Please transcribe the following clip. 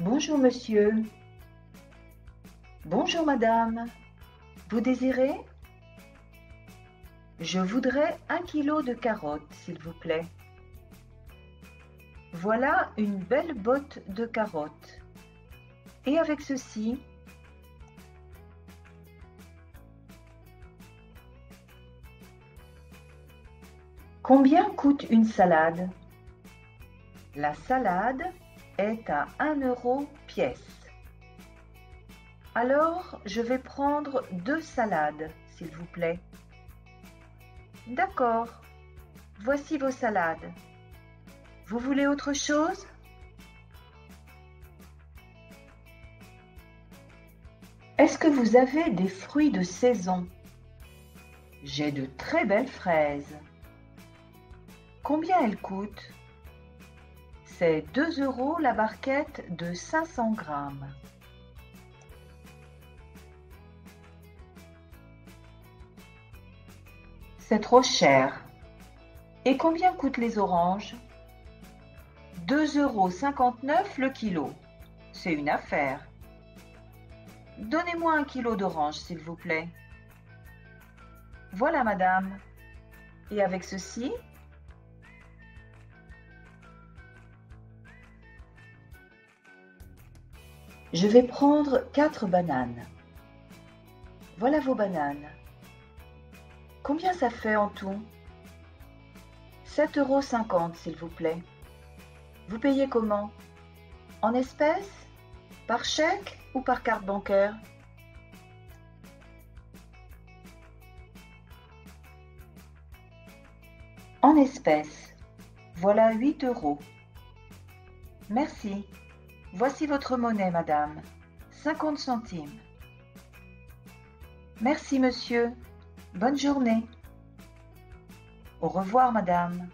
Bonjour monsieur. Bonjour madame. Vous désirez? Je voudrais un kilo de carottes, s'il vous plaît. Voilà une belle botte de carottes. Et avec ceci, Combien coûte une salade? La salade à 1 euro pièce. Alors, je vais prendre deux salades, s'il vous plaît. D'accord. Voici vos salades. Vous voulez autre chose? Est-ce que vous avez des fruits de saison? J'ai de très belles fraises. Combien elles coûtent? C'est 2 euros la barquette de 500 grammes. C'est trop cher. Et combien coûtent les oranges? 2,59 euros le kilo. C'est une affaire. Donnez-moi un kilo d'oranges, s'il vous plaît. Voilà, madame. Et avec ceci Je vais prendre quatre bananes. Voilà vos bananes. Combien ça fait en tout? 7,50 euros, s'il vous plaît. Vous payez comment? En espèces? Par chèque ou par carte bancaire? En espèces. Voilà 8 euros. Merci. Voici votre monnaie, madame. 50 centimes. Merci, monsieur. Bonne journée. Au revoir, madame.